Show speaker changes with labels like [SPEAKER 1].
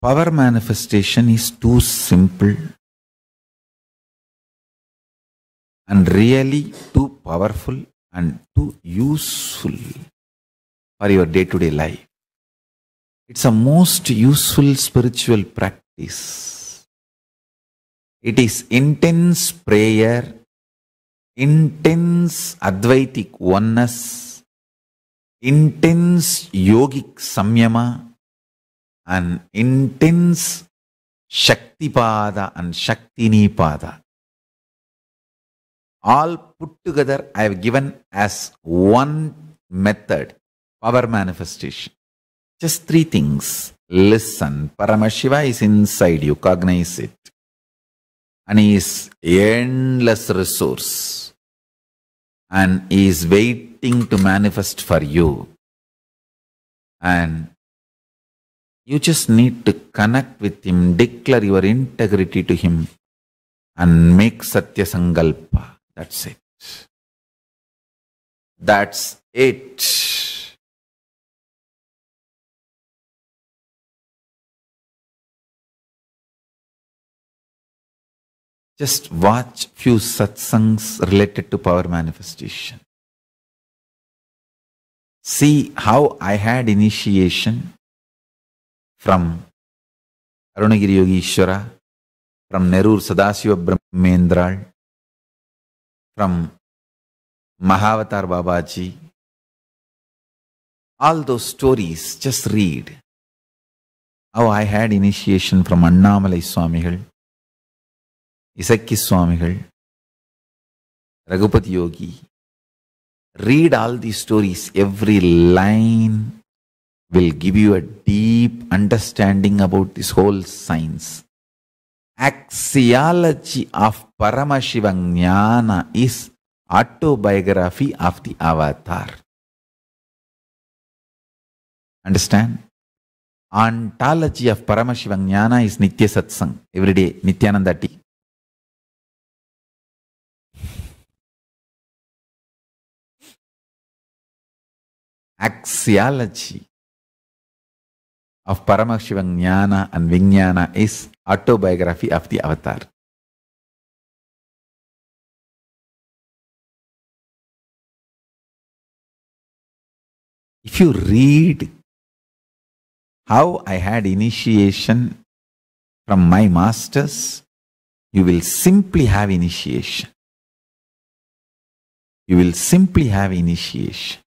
[SPEAKER 1] power manifestation is too simple and really too powerful and too useful for your day to day life. It's a most useful spiritual practice. It is intense prayer, intense Advaitic oneness, intense yogic samyama, and intense Shaktipada and Shaktinipada. All put together, I have given as one method power manifestation. Just three things. Listen, Paramashiva is inside you, cognize it. And he is endless resource. And he is waiting to manifest for you. And you just need to connect with him, declare your integrity to him, and make Satya Sankalpa. That's it. That's it. Just watch few satsangs related to power manifestation. See how I had initiation from Arunagiri Yogishwara, from Nerur Sadasiva Brahmendral, from Mahavatar Babaji. All those stories, just read. How I had initiation from Annamalai Swamigal, Isakki Swamigal, Raghupati Yogi. Read all these stories. Every line will give you a deep understanding about this whole science. Axiology of Paramashiva Jnana is autobiography of the avatar. Understand? Ontology of Paramashiva Jnana is Nitya Satsang. Every day, Nithyananda tea. Axiology of Paramashiva Jnana and Vijnana is autobiography of the avatar. If you read how I had initiation from my masters, you will simply have initiation. You will simply have initiation.